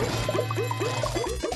Oh, my God.